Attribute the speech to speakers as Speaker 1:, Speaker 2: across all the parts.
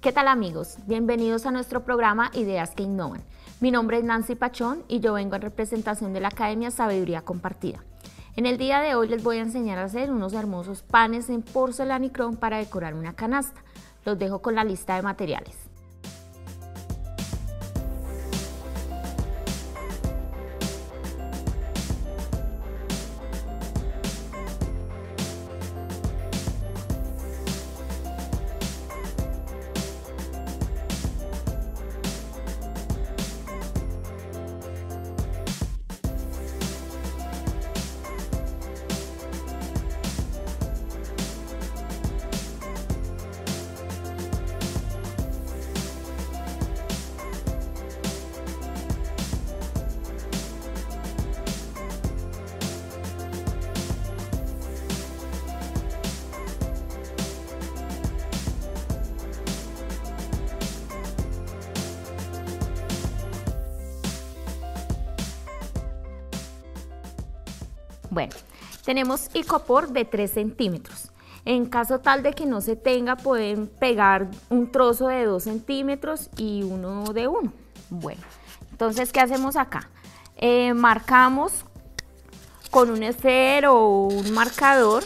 Speaker 1: ¿Qué tal amigos? Bienvenidos a nuestro programa Ideas que Innovan. Mi nombre es Nancy Pachón y yo vengo en representación de la Academia Sabiduría Compartida. En el día de hoy les voy a enseñar a hacer unos hermosos panes en porcelanicrón para decorar una canasta. Los dejo con la lista de materiales. Bueno, tenemos icopor de 3 centímetros. En caso tal de que no se tenga, pueden pegar un trozo de 2 centímetros y uno de 1. Bueno, entonces, ¿qué hacemos acá? Eh, marcamos con un esfero o un marcador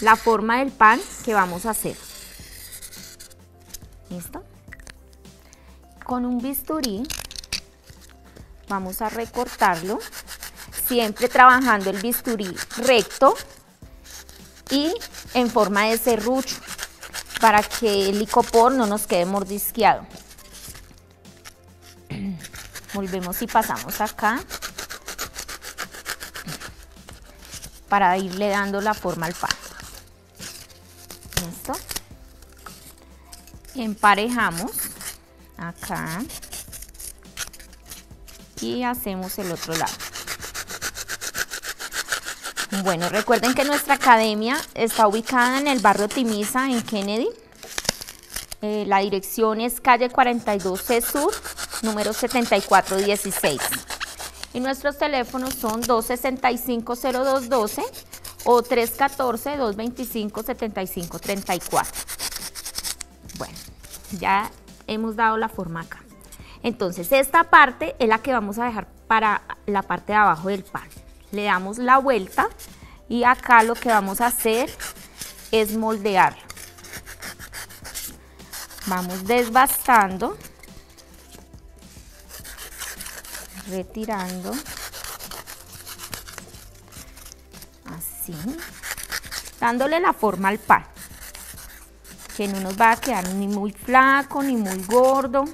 Speaker 1: la forma del pan que vamos a hacer. ¿Listo? Con un bisturí vamos a recortarlo siempre trabajando el bisturí recto y en forma de serrucho para que el licopor no nos quede mordisqueado. Volvemos y pasamos acá para irle dando la forma al pan. ¿Listo? Emparejamos acá y hacemos el otro lado. Bueno, recuerden que nuestra academia está ubicada en el barrio Timisa, en Kennedy. Eh, la dirección es calle 42C Sur, número 7416. Y nuestros teléfonos son 265-0212 o 314-225-7534. Bueno, ya hemos dado la forma acá. Entonces, esta parte es la que vamos a dejar para la parte de abajo del pan le damos la vuelta y acá lo que vamos a hacer es moldear. Vamos desbastando, retirando, así, dándole la forma al pan, que no nos va a quedar ni muy flaco ni muy gordo.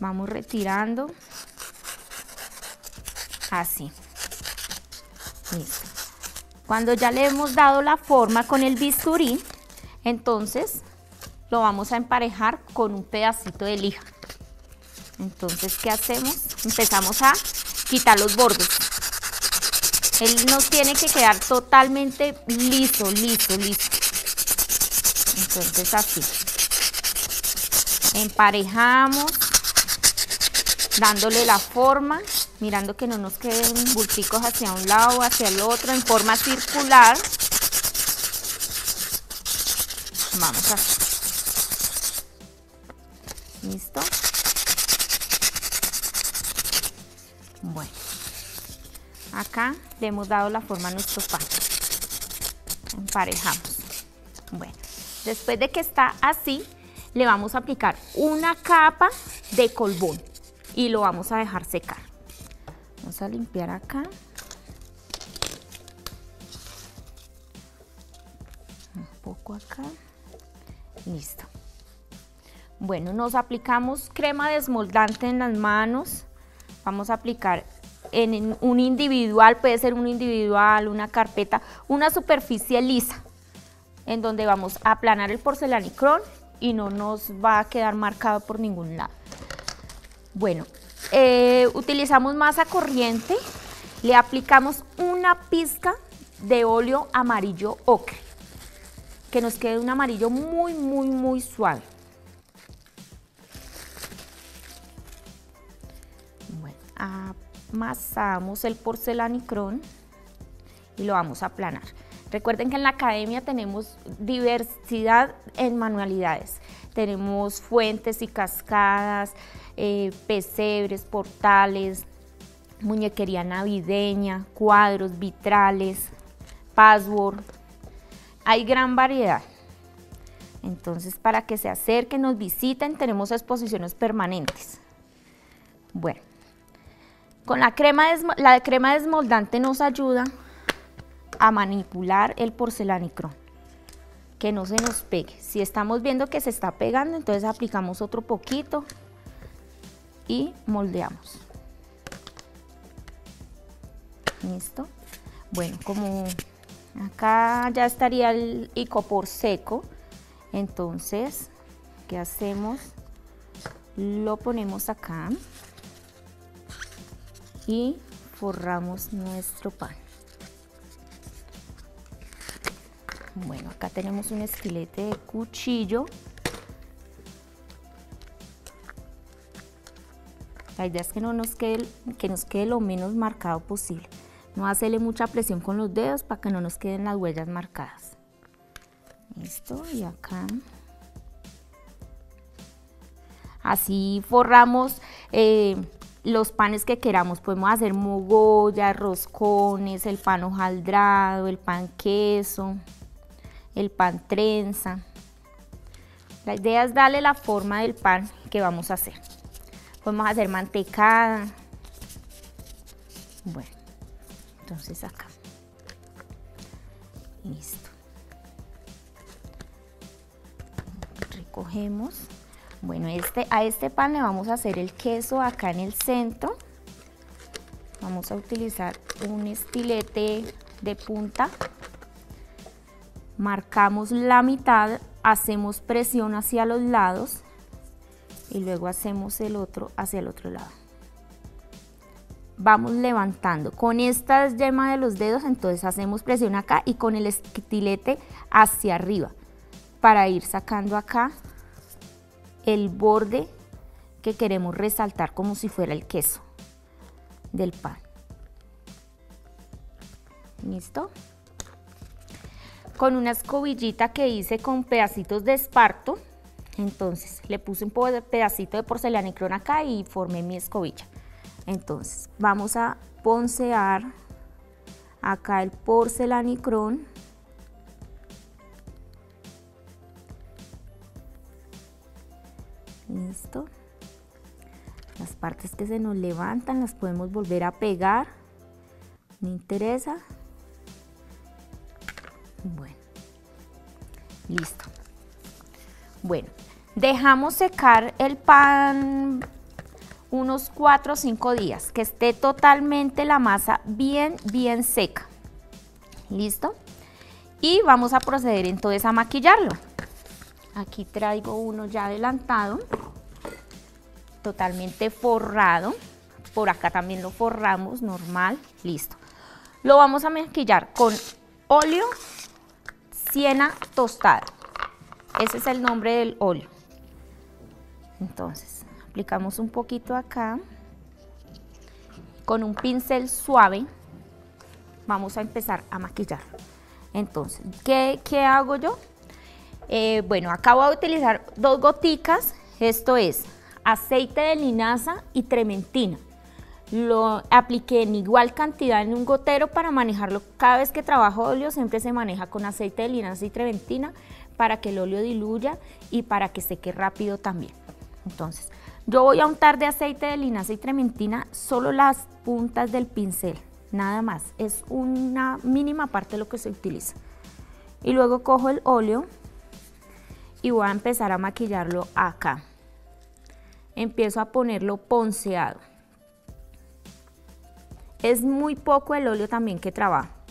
Speaker 1: Vamos retirando, así. Cuando ya le hemos dado la forma con el bisturí, entonces lo vamos a emparejar con un pedacito de lija. Entonces, ¿qué hacemos? Empezamos a quitar los bordes. Él nos tiene que quedar totalmente liso, liso, liso. Entonces así. Emparejamos, dándole la forma mirando que no nos queden bulticos hacia un lado o hacia el otro en forma circular. Vamos a ¿Listo? Bueno, acá le hemos dado la forma a nuestro pan. Emparejamos. Bueno, después de que está así, le vamos a aplicar una capa de colbón y lo vamos a dejar secar. Vamos a limpiar acá. Un poco acá. Listo. Bueno, nos aplicamos crema desmoldante en las manos. Vamos a aplicar en un individual, puede ser un individual, una carpeta, una superficie lisa, en donde vamos a aplanar el porcelanicrón y no nos va a quedar marcado por ningún lado. Bueno, eh, utilizamos masa corriente, le aplicamos una pizca de óleo amarillo ocre, que nos quede un amarillo muy, muy, muy suave. Amasamos el porcelanicrón y lo vamos a aplanar. Recuerden que en la academia tenemos diversidad en manualidades. tenemos fuentes y cascadas, eh, pesebres, portales, muñequería navideña, cuadros, vitrales, password. Hay gran variedad. Entonces, para que se acerquen, nos visiten, tenemos exposiciones permanentes. Bueno, con la crema, la crema desmoldante nos ayuda a manipular el porcelanicrón, que no se nos pegue. Si estamos viendo que se está pegando, entonces aplicamos otro poquito y moldeamos. Listo. Bueno, como acá ya estaría el icopor seco, entonces, ¿qué hacemos? Lo ponemos acá y forramos nuestro pan. Bueno, acá tenemos un estilete de cuchillo. La idea es que, no nos quede, que nos quede lo menos marcado posible. No hacerle mucha presión con los dedos para que no nos queden las huellas marcadas. Listo, y acá. Así forramos eh, los panes que queramos. Podemos hacer mogollas, roscones, el pan hojaldrado, el pan queso, el pan trenza. La idea es darle la forma del pan que vamos a hacer. Podemos hacer mantecada. Bueno, entonces acá. Listo. Recogemos. Bueno, este, a este pan le vamos a hacer el queso acá en el centro. Vamos a utilizar un estilete de punta. Marcamos la mitad, hacemos presión hacia los lados y luego hacemos el otro hacia el otro lado. Vamos levantando. Con esta yema de los dedos, entonces hacemos presión acá y con el estilete hacia arriba para ir sacando acá el borde que queremos resaltar como si fuera el queso del pan. ¿Listo? Con una escobillita que hice con pedacitos de esparto, entonces le puse un pedacito de porcelanicrón acá y formé mi escobilla. Entonces vamos a poncear acá el porcelanicrón Listo. Las partes que se nos levantan las podemos volver a pegar. Me interesa. Bueno. Listo. Bueno, dejamos secar el pan unos 4 o 5 días, que esté totalmente la masa bien, bien seca. ¿Listo? Y vamos a proceder entonces a maquillarlo. Aquí traigo uno ya adelantado, totalmente forrado. Por acá también lo forramos, normal, listo. Lo vamos a maquillar con óleo siena tostada. Ese es el nombre del óleo. Entonces, aplicamos un poquito acá. Con un pincel suave vamos a empezar a maquillar. Entonces, ¿qué, qué hago yo? Eh, bueno, acabo de utilizar dos goticas, esto es aceite de linaza y trementina. Lo apliqué en igual cantidad en un gotero para manejarlo. Cada vez que trabajo óleo siempre se maneja con aceite de linaza y trementina para que el óleo diluya y para que seque rápido también. Entonces, yo voy a untar de aceite de linaza y trementina solo las puntas del pincel, nada más. Es una mínima parte de lo que se utiliza. Y luego cojo el óleo y voy a empezar a maquillarlo acá. Empiezo a ponerlo ponceado. Es muy poco el óleo también que trabajo.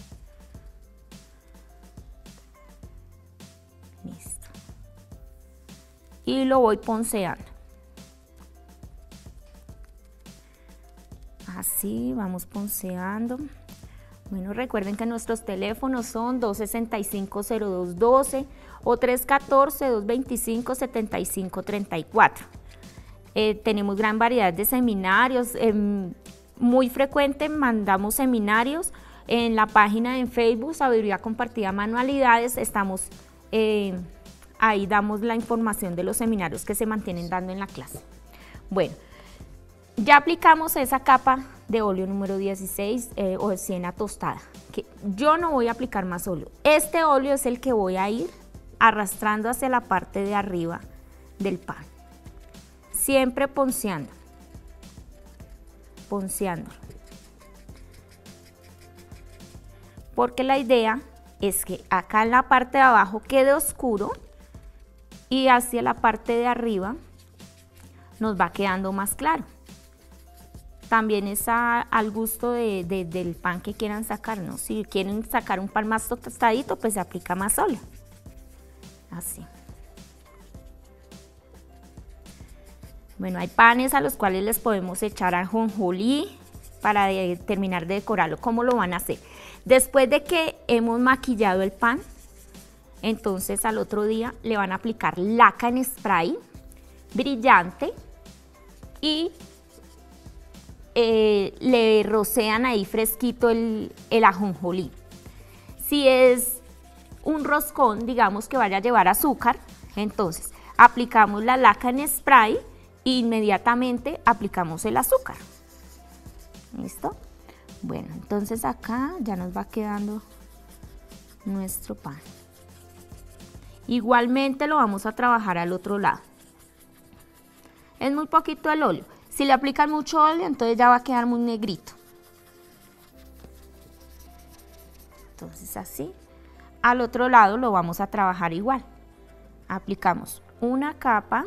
Speaker 1: Y lo voy ponceando. Así, vamos ponceando. Bueno, recuerden que nuestros teléfonos son 265-0212 o 314-225-7534. Eh, tenemos gran variedad de seminarios, em, muy frecuente mandamos seminarios en la página en Facebook Sabiduría Compartida Manualidades, estamos eh, ahí damos la información de los seminarios que se mantienen dando en la clase. Bueno, ya aplicamos esa capa de óleo número 16 eh, o siena tostada, que yo no voy a aplicar más óleo. Este óleo es el que voy a ir arrastrando hacia la parte de arriba del pan. Siempre ponceando. Ponceando. Porque la idea es que acá en la parte de abajo quede oscuro y hacia la parte de arriba nos va quedando más claro. También es al gusto del pan que quieran sacar, ¿no? Si quieren sacar un pan más tostadito, pues se aplica más óleo. Así. Bueno, hay panes a los cuales les podemos echar ajonjolí para terminar de decorarlo. ¿Cómo lo van a hacer? Después de que hemos maquillado el pan, entonces al otro día le van a aplicar laca en spray brillante y eh, le rocean ahí fresquito el, el ajonjolí. Si es un roscón, digamos que vaya a llevar azúcar, entonces aplicamos la laca en spray e inmediatamente aplicamos el azúcar. ¿Listo? Bueno, entonces acá ya nos va quedando nuestro pan. Igualmente lo vamos a trabajar al otro lado. Es muy poquito el óleo. Si le aplican mucho óleo, entonces ya va a quedar muy negrito. Entonces así. Al otro lado lo vamos a trabajar igual. Aplicamos una capa.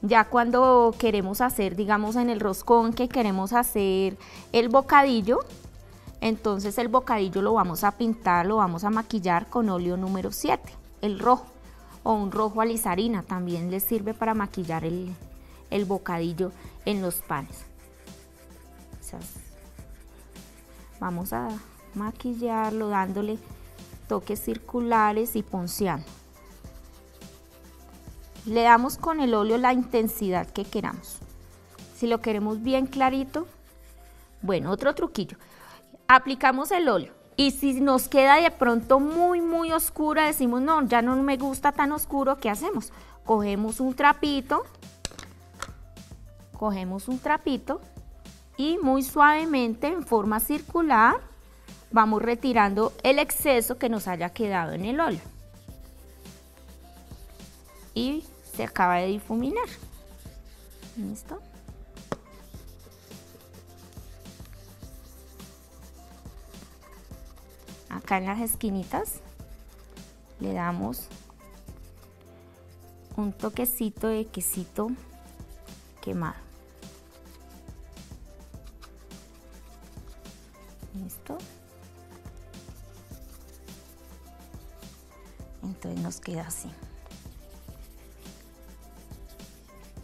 Speaker 1: Ya cuando queremos hacer, digamos en el roscón que queremos hacer el bocadillo, entonces el bocadillo lo vamos a pintar, lo vamos a maquillar con óleo número 7, el rojo, o un rojo alisarina, también le sirve para maquillar el, bocadillo en los panes. vamos a maquillarlo dándole toques circulares y ponceando. Le damos con el óleo la intensidad que queramos. Si lo queremos bien clarito, bueno, otro truquillo. Aplicamos el óleo y si nos queda de pronto muy, muy oscura, decimos, no, ya no me gusta tan oscuro, ¿qué hacemos? Cogemos un trapito, cogemos un trapito y muy suavemente, en forma circular, vamos retirando el exceso que nos haya quedado en el óleo. Y se acaba de difuminar. ¿Listo? Acá en las esquinitas le damos un toquecito de quesito quemado. ¿Listo? Entonces nos queda así.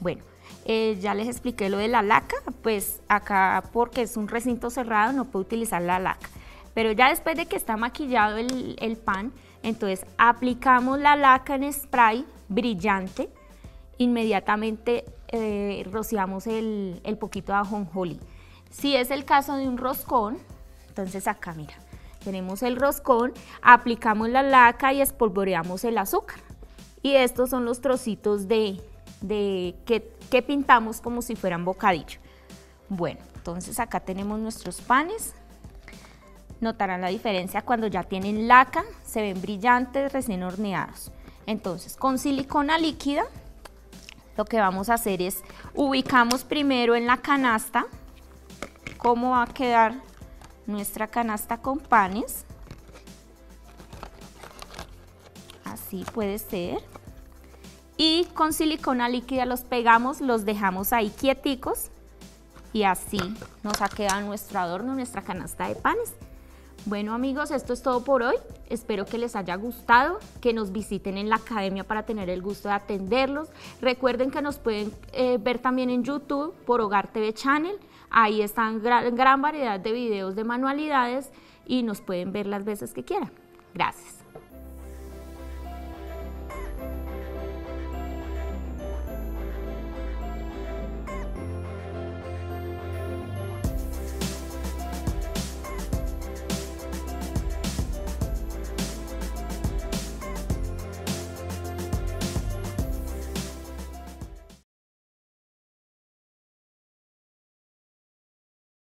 Speaker 1: Bueno, eh, ya les expliqué lo de la laca, pues acá porque es un recinto cerrado no puedo utilizar la laca. Pero ya después de que está maquillado el, pan, entonces aplicamos la laca en spray brillante, inmediatamente eh, rociamos el, el, poquito de ajonjolí. Si es el caso de un roscón, entonces acá mira, tenemos el roscón, aplicamos la laca y espolvoreamos el azúcar. Y estos son los trocitos de, de que, que pintamos como si fueran bocadillo. Bueno, entonces acá tenemos nuestros panes. Notarán la diferencia cuando ya tienen laca, se ven brillantes, recién horneados. Entonces, con silicona líquida, lo que vamos a hacer es ubicamos primero en la canasta cómo va a quedar nuestra canasta con panes. Así puede ser y con silicona líquida los pegamos, los dejamos ahí quieticos y así nos ha quedado nuestro adorno, nuestra canasta de panes. Bueno amigos, esto es todo por hoy. Espero que les haya gustado, que nos visiten en la academia para tener el gusto de atenderlos. Recuerden que nos pueden eh, ver también en YouTube por Hogar TV Channel. Ahí están gran, gran variedad de videos de manualidades y nos pueden ver las veces que quieran. Gracias.